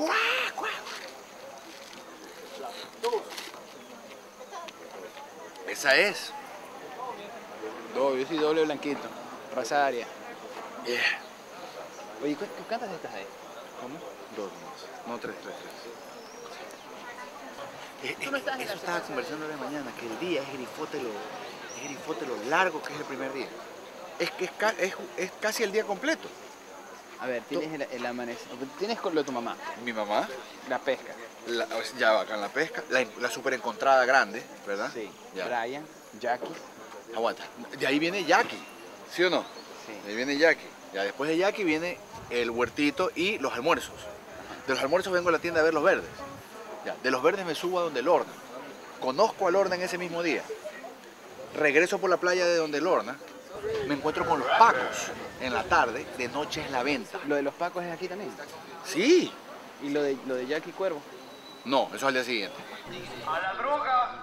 ¡Cuá, cuá! Esa es. Doble, yo soy doble blanquito. Raza. Yeah. Oye, ¿cu- ¿cu- ¿cuántas de estas hay? ¿Cómo? Dos. No, tres, tres, tres. Eh, Tú no eh, estás en eso estaba conversando de mañana, que el día es grifóte lo, es grifóte lo largo que es el primer día. Es que es, ca- es, es casi el día completo. A ver, tienes el, el amanecer. Tienes con lo de tu mamá, Mi mamá, la pesca. la, ya va acá en la pesca, la, la super encontrada grande, ¿verdad? Sí. Ya. Brian, Jackie. Aguanta. De ahí viene Jackie, ¿sí o no? Sí. De ahí viene Jackie. Ya después de Jackie viene el huertito y los almuerzos. De los almuerzos vengo a la tienda a ver los verdes. Ya, de los verdes me subo a donde Lorna. Conozco a Lorna en ese mismo día. Regreso por la playa de donde Lorna. Me encuentro con los pacos en la tarde. De noche es la venta. Lo de los pacos es aquí también. Sí. Y lo de, lo de Jackie Cuervo. No, eso es al día siguiente. A la droga